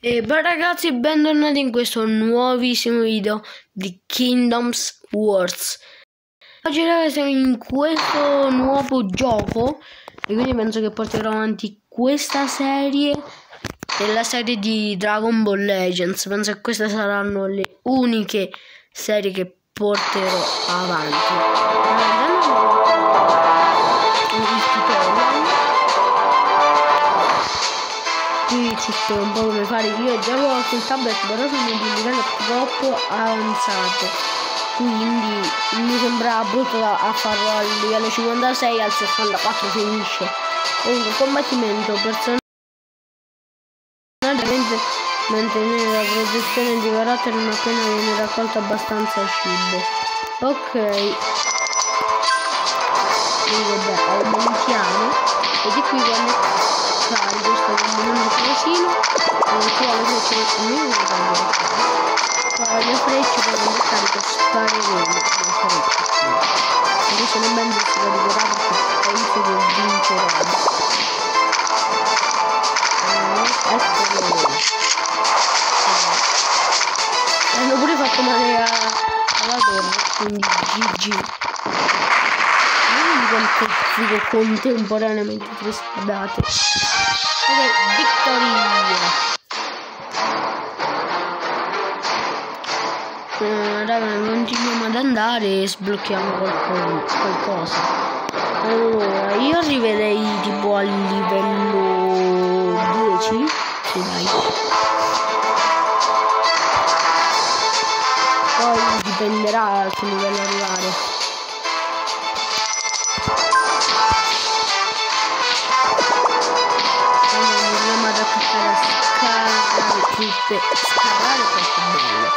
E beh ragazzi, bentornati in questo nuovissimo video di Kingdoms Wars. Oggi ragazzi siamo in questo nuovo gioco e quindi penso che porterò avanti questa serie e la serie di Dragon Ball Legends. Penso che queste saranno le uniche serie che porterò avanti. Qui ci sto un po' come fare io già l'ho sul tablet però sono di livello troppo avanzato. Quindi mi sembra brutto a farlo al livello 56 al 64 finisce. Comunque combattimento personaggio mantenere la protezione di carattere non appena viene raccolto abbastanza cibo. Ok. Quindi vabbè aumentiamo e di qui quando carico sto camminando un casino e qua le frecce non mi voglio qua le frecce poi quando carico spareremo le frecce. Quindi sono ben giusto da ricordare perché penso che vincerò eccolo hanno pure fatto male a, alla torre quindi GG contemporaneamente tre spadate ok vittoria uh, raga continuiamo ad andare e sblocchiamo qualcosa. Allora io arriverei tipo al livello 10 sì dai. Poi dipenderà a che livello arrivare tutte scarrare troppo bello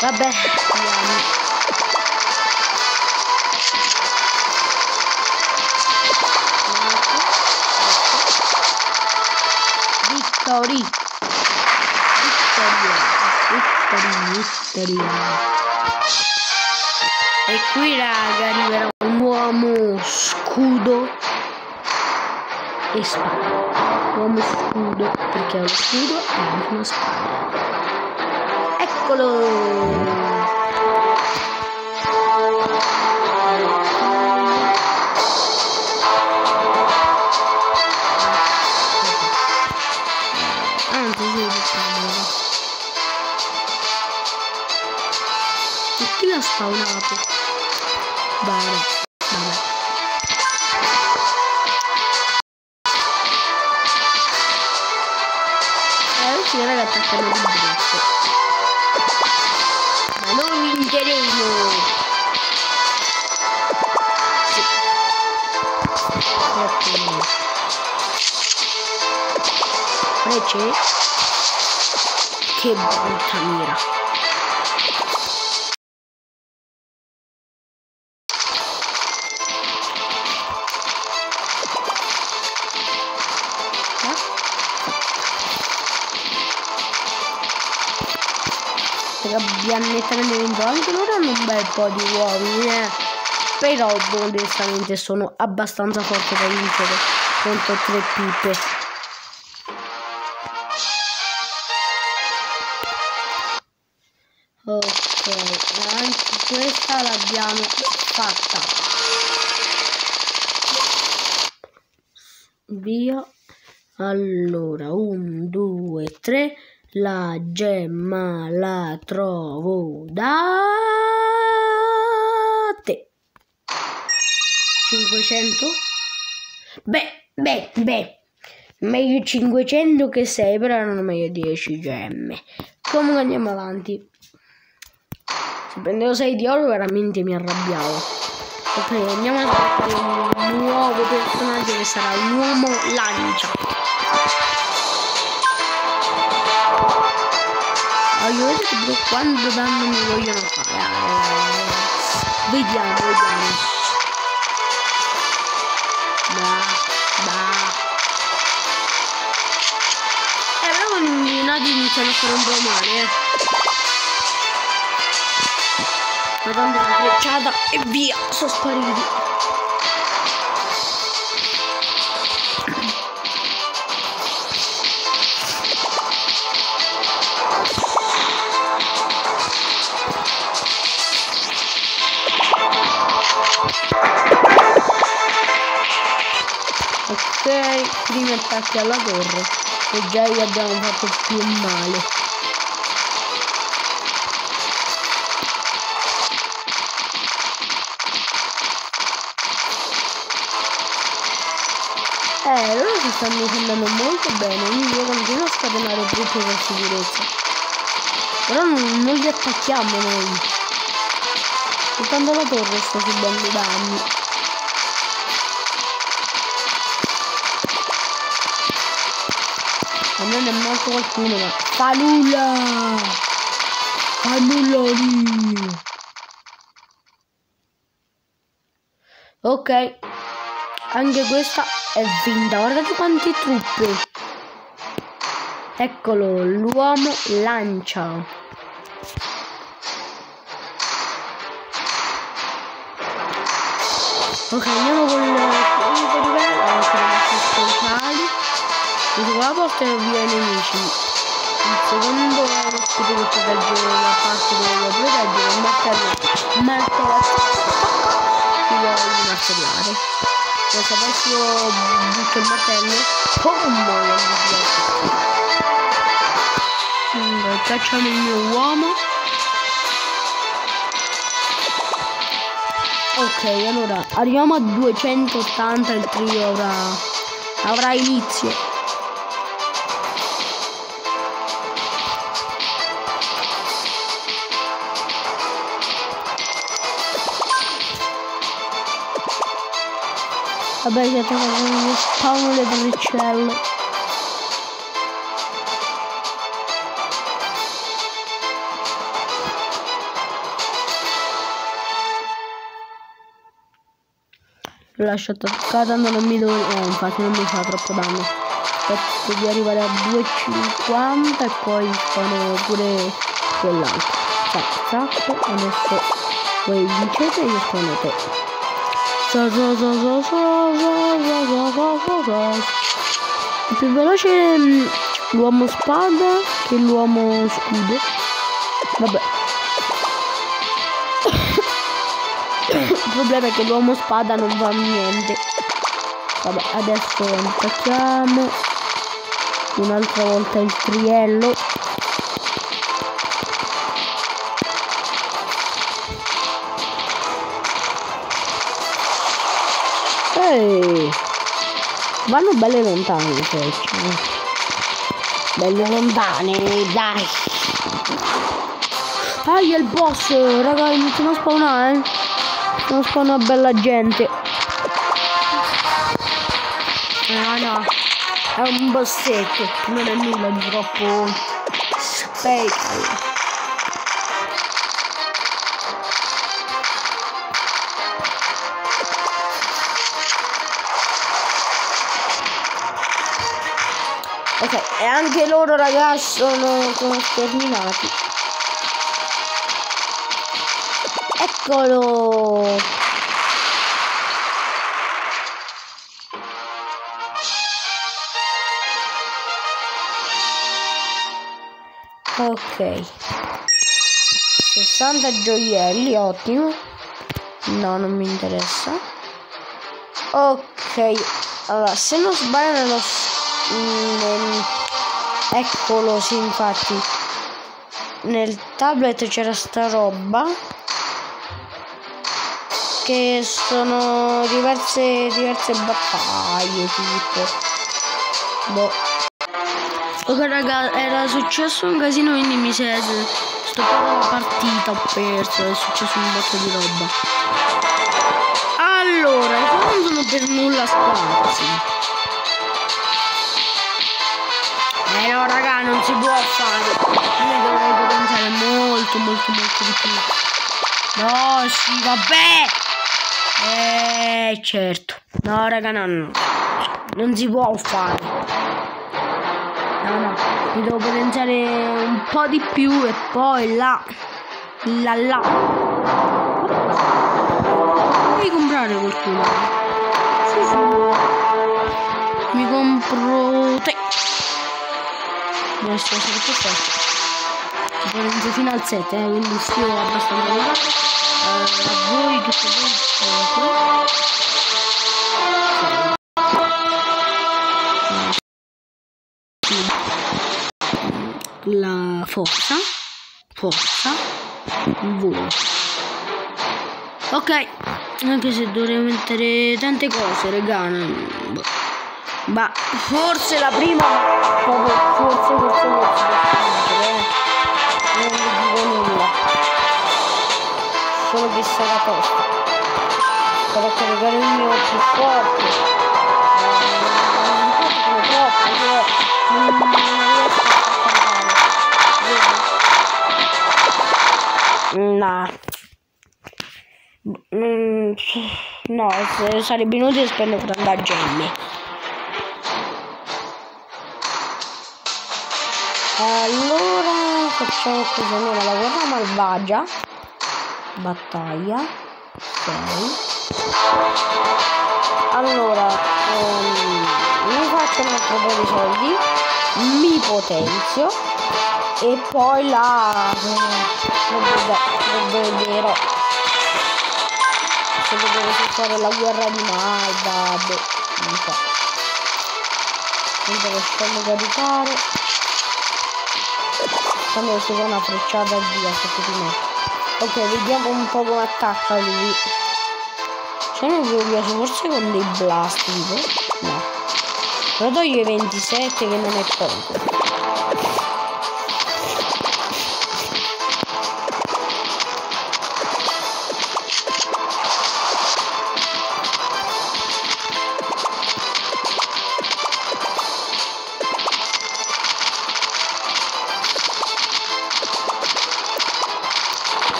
vabbè andiamo. Vittory Vittoria Vittoria Vittoria e qui raga arriverà un uomo scudo e spada uomo scudo perché lo scudo e anche una spada eccolo! Spawnato? Bene, frecce che brutta mira abbiamo nettamente vinto anche loro hanno un bel po' di uomini eh. però onestamente sono abbastanza forte da vincere contro tre pipe questa l'abbiamo fatta. Via. Allora un due tre. La gemma la trovo da te. 500 beh beh beh. Meglio 500 che 6 però erano meglio 10 gemme. Comunque andiamo avanti se prendevo 6 di oro veramente mi arrabbiavo. Ok andiamo a fare un nuovo personaggio che sarà un uomo lancia voglio vedere che quando danno mi vogliono fare eh, vediamo vediamo. Da da eh però i nodi iniziano a fare un po' male eh provando la ghiacciata e via, sono spariti. Ok, prima attacchi alla torre e già gli abbiamo fatto più male. Stanno difendendo molto bene, quindi io continuo a scatenare truppe per sicurezza. Però non, non li attacchiamo noi. Soltanto la torre sta subendo danni. A me ne è morto qualcuno, ma fa nulla! Fa nulla lì! Ok, anche questa è vinta. Guardate quante truppe. Eccolo, l'uomo lancia. Ok, andiamo con il quinto livello. Anche nostre speciali. Uso la porta via i nemici. Il secondo è lo scudo che protegge la parte dove vuoi proteggere. Il martello. Martello. Ti cosa adesso butto il martello. Boom allora, cacciamo il mio uomo. Ok allora arriviamo a 280 il trio avrà avrà inizio Vabbè, siete mi spawn le barricelle. Lo lascio attaccare, tanto non mi devo... Eh, infatti non mi fa troppo danno. Aspetto di arrivare a 2,50 e poi spawno pure quell'altro. Tac, adesso voi vincete e io spawno te. Il più veloce è l'uomo spada che l'uomo scudo. Vabbè. Il problema è che l'uomo spada non fa niente. Vabbè, adesso attacchiamo. Un'altra volta il triello. Vanno belle lontane le frecce. Belle lontane, dai! Ah, è il boss! Raga, iniziano a spawnare. Non spawna bella gente. Ah no, è un bossetto, non è nulla di troppo special. E anche loro ragazzi sono, sono sterminati. Eccolo! Ok. 60 gioielli, ottimo. No, non mi interessa. Ok. Allora, se non sbaglio nello nel... eccolo sì infatti. Nel tablet c'era sta roba che sono diverse diverse battaglie tipo. Boh. Ok raga era successo un casino quindi mi si è stoppata la partita ho perso è successo un botto di roba. Allora non sono per nulla sparsi Eh no raga non si può fare. Io dovrei potenziare molto molto molto di più. No sì vabbè. Eh certo. No raga no no. Non si può fare. No no. Mi devo potenziare un po' di più e poi là Là là. Devi comprare qualcuno? Sì sì. Mi compro resto sempre più forte. Veramente fino al 7, eh, quindi stiamo abbastanza lunga. Eh, a voi tutti voi sempre. La forza, forza, volo. Ok, anche se dovrei mettere tante cose, regà. Non... Ma forse la prima. Proprio forse, forse, forse. Eh. Non vi dico nulla. Solo che sarà tosta. Per caricare il mio più forte. Non mi troppo, cioè, non riesco a caricare. No. Mm, no, sarebbe inutile spendere 30 gemme. Allora facciamo così, allora la guerra malvagia. Battaglia. Ok. Allora, um, mi faccio un altro po' di soldi. Mi potenzio. E poi la... Lo vedrò. Se dovete fare la guerra di Malva. Boh, non so. Quindi lasciamo caricare quando si fa una frecciata via sotto di me. Ok vediamo un po' come attacca lui. Se non vi piace forse con dei blast no. Però toglie i 27 che non è poco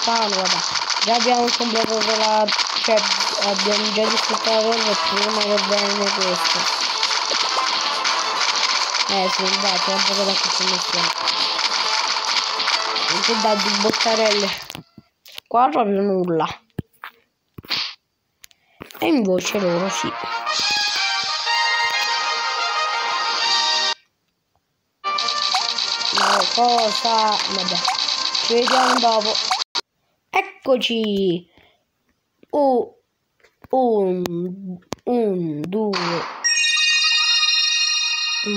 spawno guarda già abbiamo completato la cioè abbiamo già distrutto la torre prima che bene questo. Eh sì dai c'è un po' da questa missione che dà di bottarelle qua proprio nulla. E invece loro sì. No cosa? Vabbè ci vediamo dopo Eccoci. Oh, un, un, due.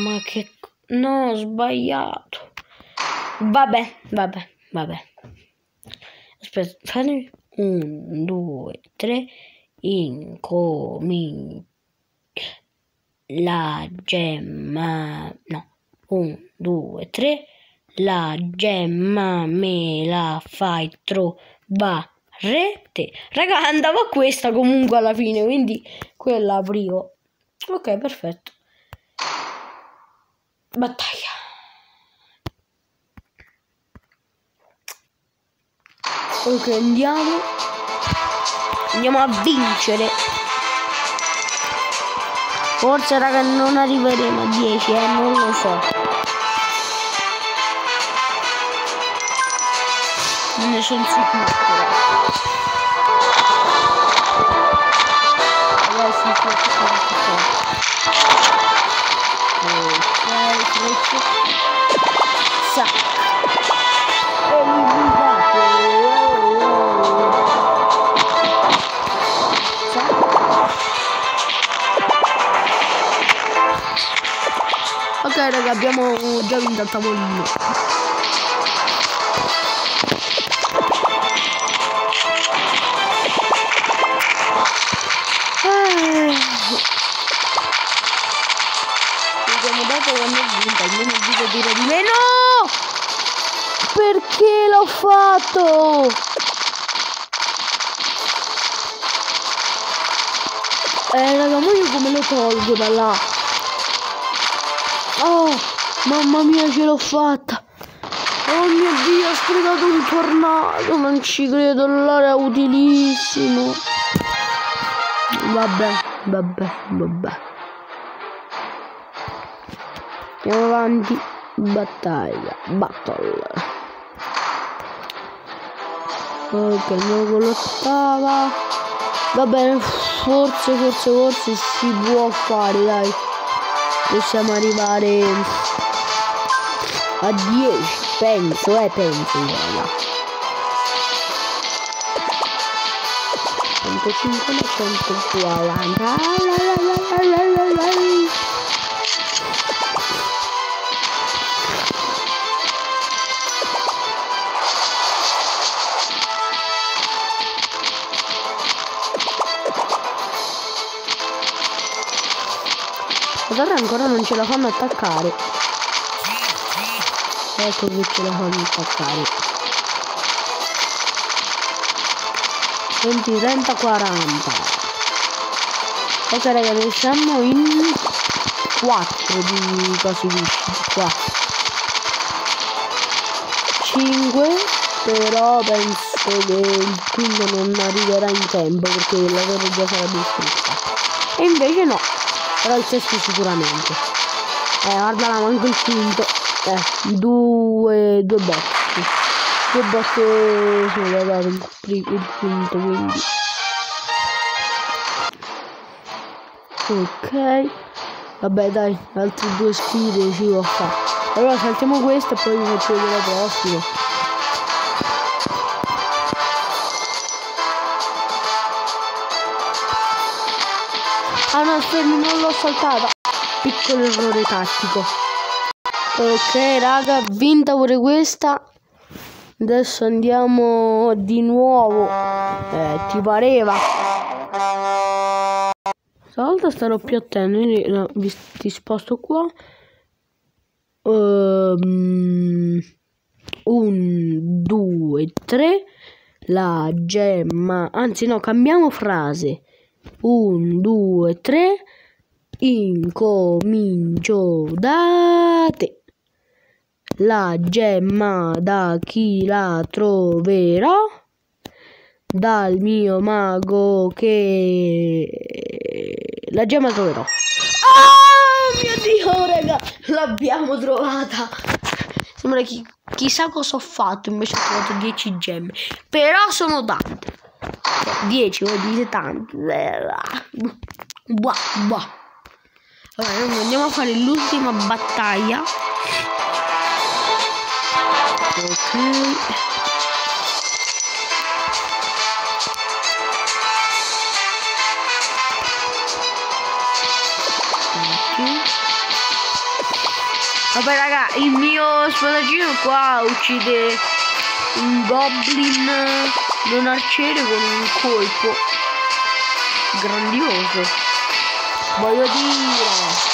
Ma che... No, ho sbagliato. Vabbè, vabbè, vabbè. Aspetta. Un, due, tre. Incomi... La gemma... No. Un, due, tre. La gemma me la fai trovare barrete. Raga, andavo a questa comunque alla fine, quindi quella aprivo. Ok, perfetto. Battaglia. Ok, andiamo. Andiamo a vincere. Forse, raga, non arriveremo a 10, eh, non lo so. Non ne sono sicuro. Adesso mi faccio ok frecce sa. Ok raga abbiamo già vinto il tavolino fatto? Eh raga, ma io come lo tolgo da là? Oh, mamma mia ce l'ho fatta. Oh mio dio, ho sprecato un tornado, non ci credo, allora è utilissimo. Vabbè, vabbè, vabbè. Andiamo avanti. Battaglia. Battle. Ok, andiamo con l'ottava. Va bene, forse, forse, forse si può fare, dai. Possiamo arrivare a 10, penso, eh, penso, guarda. 150 140 Torre ancora non ce la fanno attaccare. Ecco che ce la fanno attaccare. 20, 30, 40. Ok raga, ne siamo in 4 di viscidi. 4. 5 però penso che il quinto non arriverà in tempo perché la torre già sarà distrutta e invece no però il sesto sicuramente. Eh guarda là manco il quinto eh due due botte due botte sono da dare il, il quinto quindi. Ok. Vabbè dai altre due sfide ci può fare. Allora saltiamo questa e poi vi faccio vedere la prossima Ah no, aspetta, non l'ho saltata. Piccolo errore tattico. Ok, raga, vinta pure questa. Adesso andiamo di nuovo. Eh, ti pareva? Stavolta starò più attento. No, ti sposto qua. Um, un, due, tre. La gemma. Anzi, no, cambiamo frase. Un, due, tre. Incomincio da te. La gemma da chi la troverò? Dal mio mago che la gemma troverò. Oh mio dio, raga, l'abbiamo trovata. Sembra chi, chissà cosa ho fatto, invece ho trovato 10 gemme. Però sono tante. 10 vuol dire tanto. Buah, buah. Allora, andiamo a fare l'ultima battaglia. Ok. Vabbè raga, il mio spadaccino qua uccide un goblin di un arciere con un colpo grandioso. Voglio dire.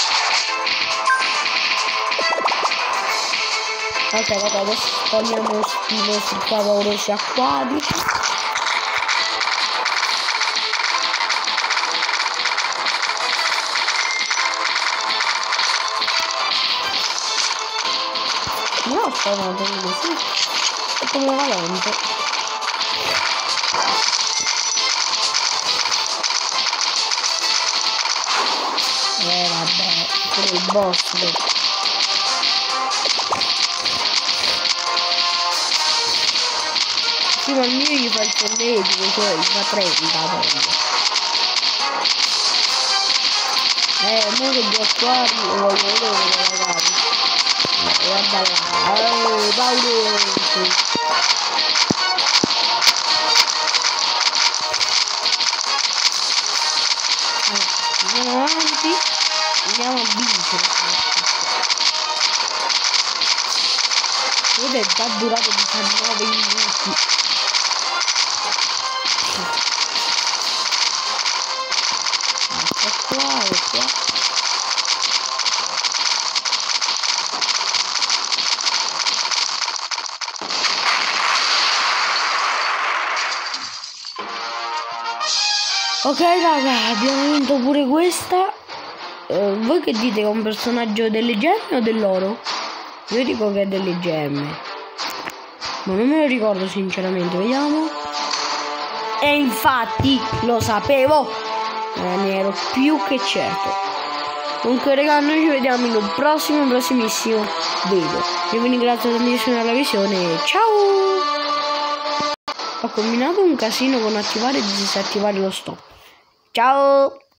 Ok ok adesso togliamo i nostri favolosi acquatici. No sto andando così è come valente boss. Sì, ma il mio gli fa il frenetico, cioè gli fa 30 poi. Eh, mo che gli acquari lo voglio vedere ragazzi. Guarda là, oh, Paolo. andiamo avanti andiamo a vincere ed è già durato 19 minuti ecco qua e Ok raga, abbiamo vinto pure questa. Eh, voi che dite che è un personaggio delle gemme o dell'oro? Io dico che è delle gemme. Ma non me lo ricordo sinceramente, vediamo. E infatti lo sapevo. Eh, ne ero più che certo. Comunque raga, noi ci vediamo in un prossimo, prossimissimo video. Io vi ringrazio tantissimo per la visione. Ciao! Ho combinato un casino con attivare e disattivare lo stop. Ciao!